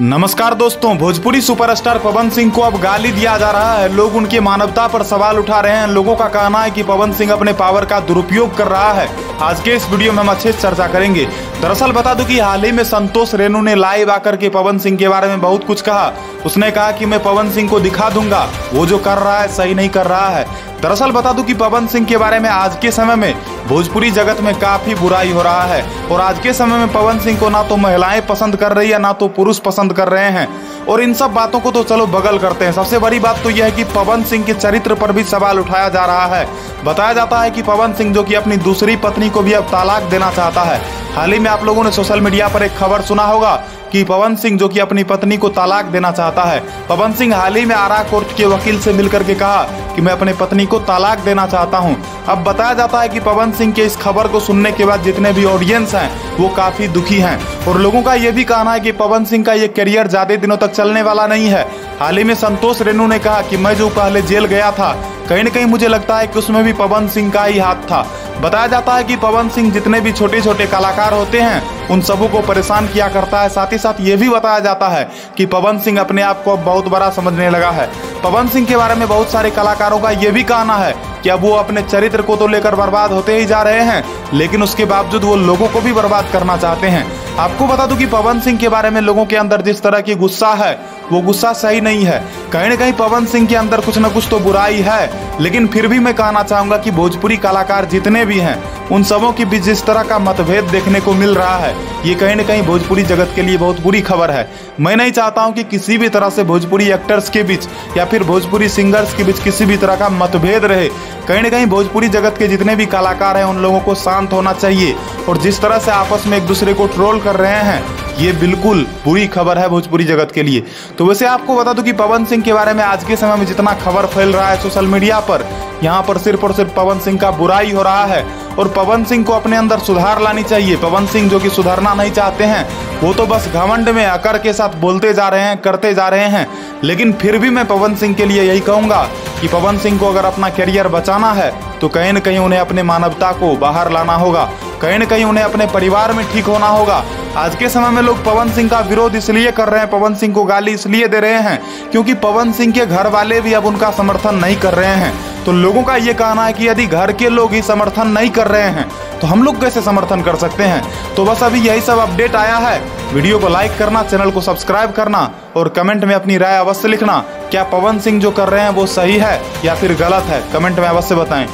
नमस्कार दोस्तों, भोजपुरी सुपरस्टार पवन सिंह को अब गाली दिया जा रहा है। लोग उनकी मानवता पर सवाल उठा रहे हैं। लोगों का कहना है कि पवन सिंह अपने पावर का दुरुपयोग कर रहा है। आज के इस वीडियो में हम अच्छे से चर्चा करेंगे। दरअसल बता दूँ कि हाल ही में संतोष रेणु ने लाइव आकर के पवन सिंह के बारे में बहुत कुछ कहा। उसने कहा कि मैं पवन सिंह को दिखा दूँगा। वो जो कर रहा है, सही नहीं कर रहा है। दरअसल बता दूँ कि पवन सिंह के बारे में आज के समय में भोजपुरी जगत में काफ़ी बुराई हो रहा है। और आज के समय में पवन सिंह को ना तो महिलाएँ पसंद कर रही है, ना तो पुरुष पसंद कर रहे हैं। और इन सब बातों को तो चलो बगल करते हैं। सबसे बड़ी बात तो यह है कि पवन सिंह के चरित्र पर भी सवाल उठाया जा रहा है। बताया जाता है कि पवन सिंह जो कि अपनी दूसरी पत्नी को भी अब तालाक देना चाहता है। हाल ही में आप लोगों ने सोशल मीडिया पर एक खबर सुना होगा कि पवन सिंह, जो कि अपनी पत्नी को तलाक देना चाहता है, पवन सिंह हाल ही में आरा कोर्ट के वकील से मिलकर के कहा कि मैं अपनी पत्नी को तलाक देना चाहता हूँ। अब बताया जाता है कि पवन सिंह के इस खबर को सुनने के बाद जितने भी ऑडियंस हैं, वो काफ़ी दुखी हैं। और लोगों का ये भी कहना है कि पवन सिंह का ये करियर ज़्यादा दिनों तक चलने वाला नहीं है। हाल ही में संतोष रेणु ने कहा कि मैं जो पहले जेल गया था, कहीं न कहीं मुझे लगता है कि उसमें भी पवन सिंह का ही हाथ था। बताया जाता है कि पवन सिंह जितने भी छोटे छोटे कलाकार होते हैं उन सबों को परेशान किया करता है। साथ ही साथ ये भी बताया जाता है कि पवन सिंह अपने आप को बहुत बड़ा समझने लगा है। पवन सिंह के बारे में बहुत सारे कलाकारों का ये भी कहना है कि अब वो अपने चरित्र को तो लेकर बर्बाद होते ही जा रहे हैं, लेकिन उसके बावजूद वो लोगों को भी बर्बाद करना चाहते हैं। आपको बता दूँ कि पवन सिंह के बारे में लोगों के अंदर जिस तरह की गुस्सा है, वो गुस्सा सही नहीं है। कहीं ना कहीं पवन सिंह के अंदर कुछ ना कुछ तो बुराई है, लेकिन फिर भी मैं कहना चाहूँगा कि भोजपुरी कलाकार जितने भी हैं, उन सबों के बीच जिस तरह का मतभेद देखने को मिल रहा है ये कहीं ना कहीं भोजपुरी जगत के लिए बहुत बुरी खबर है। मैं नहीं चाहता हूँ कि किसी भी तरह से भोजपुरी एक्टर्स के बीच या फिर भोजपुरी सिंगर्स के बीच किसी भी तरह का मतभेद रहे। कहीं ना कहीं भोजपुरी जगत के जितने भी कलाकार हैं, उन लोगों को शांत होना चाहिए और जिस तरह से आपस में एक दूसरे को ट्रोल कर रहे हैं ये बिल्कुल बुरी खबर है भोजपुरी जगत के लिए। तो वैसे आपको बता दूँ कि पवन सिंह के बारे में आज के समय में जितना खबर फैल रहा है सोशल मीडिया पर, यहाँ पर सिर्फ़ और सिर्फ़ पवन सिंह का बुराई हो रहा है और पवन सिंह को अपने अंदर सुधार लानी चाहिए। पवन सिंह जो कि सुधारना नहीं चाहते हैं, वो तो बस घमंड में अकर के साथ बोलते जा रहे हैं, करते जा रहे हैं। लेकिन फिर भी मैं पवन सिंह के लिए यही कहूँगा कि पवन सिंह को अगर अपना करियर बचाना है तो कहीं न कहीं उन्हें अपने मानवता को बाहर लाना होगा। कहीं न कहीं उन्हें अपने परिवार में ठीक होना होगा। आज के समय में लोग पवन सिंह का विरोध इसलिए कर रहे हैं, पवन सिंह को गाली इसलिए दे रहे हैं क्योंकि पवन सिंह के घर वाले भी अब उनका समर्थन नहीं कर रहे हैं। तो लोगों का ये कहना है कि यदि घर के लोग ही समर्थन नहीं कर रहे हैं तो हम लोग कैसे समर्थन कर सकते हैं? तो बस अभी यही सब अपडेट आया है। वीडियो को लाइक करना, चैनल को सब्सक्राइब करना और कमेंट में अपनी राय अवश्य लिखना। क्या पवन सिंह जो कर रहे हैं वो सही है या फिर गलत है? कमेंट में अवश्य बताएँ।